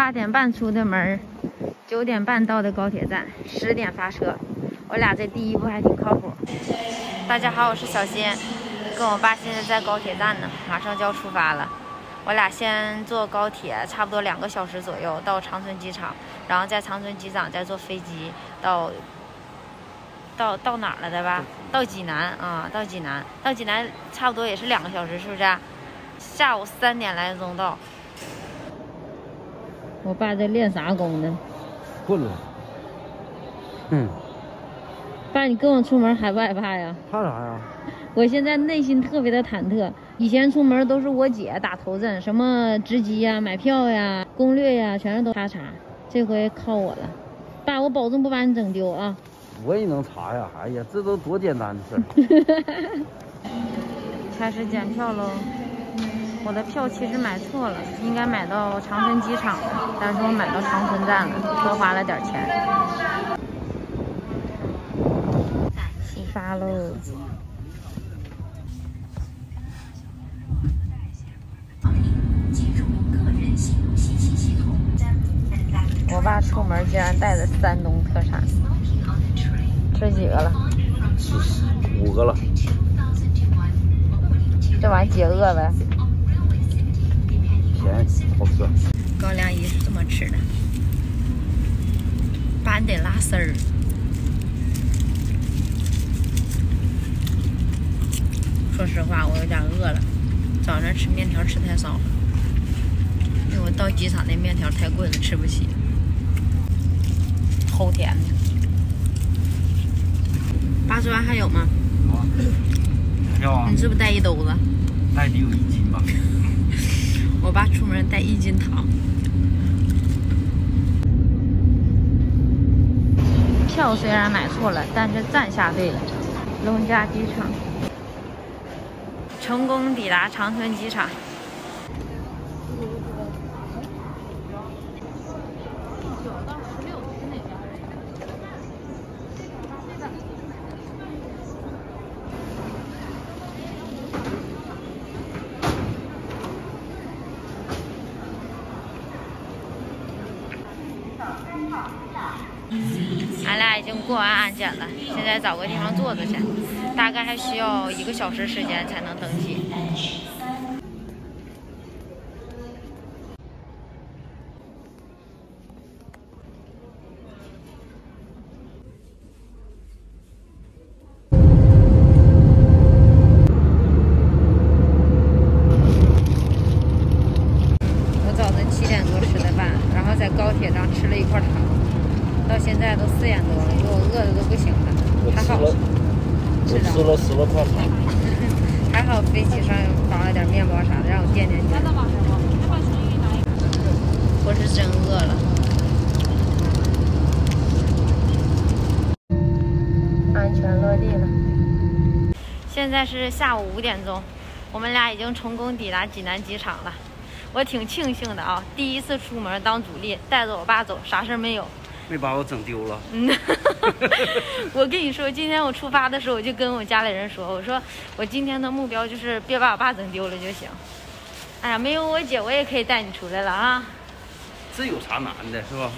八点半出的门，九点半到的高铁站，十点发车。我俩这第一步还挺靠谱。大家好，我是小新，跟我爸现在在高铁站呢，马上就要出发了。我俩先坐高铁，差不多两个小时左右到长春机场，然后在长春机场再坐飞机到到到哪儿了的吧？到济南啊，到济南，到济南差不多也是两个小时，是不是？下午三点来钟到。我爸在练啥功呢？困了。嗯。爸，你跟我出门害不害怕呀？怕啥呀？我现在内心特别的忐忑。以前出门都是我姐打头阵，什么值机呀、买票呀、攻略呀，全是都她查。这回靠我了。爸，我保证不把你整丢啊。我也能查呀！哎呀，这都多简单的事儿。开始检票喽。我的票其实买错了，应该买到长春机场的，但是我买到长春站了，多花了点钱。出发喽！我爸出门竟然带着山东特产，吃几个了？五个了。这玩意解饿呗。甜，好吃。高粱饴是这么吃的，拌的拉丝儿。说实话，我有点饿了。早上吃面条吃太少了，因为我到机场那面条太贵了，吃不起。齁甜的。八十万还有吗？有啊。你是不是带一兜子？带的有一斤吧。我爸出门带一斤糖。票虽然买错了，但是站下对了。龙嘉机场，成功抵达长春机场。俺俩已经过完安检了，现在找个地方坐着去，大概还需要一个小时时间才能登机。我早晨七点多吃的饭，然后在高铁上吃了一块糖。到现在都四点多了，给我饿的都不行了。还好，我吃了十来块糖。还好飞机上发了点面包啥的，让我垫垫脚。我是真饿了。安全落地了。现在是下午五点钟，我们俩已经成功抵达济南机场了。我挺庆幸的啊，第一次出门当主力，带着我爸走，啥事没有。没把我整丢了。嗯，我跟你说，今天我出发的时候，我就跟我家里人说，我说我今天的目标就是别把我爸整丢了就行。哎呀，没有我姐，我也可以带你出来了啊。这有啥难的，是吧？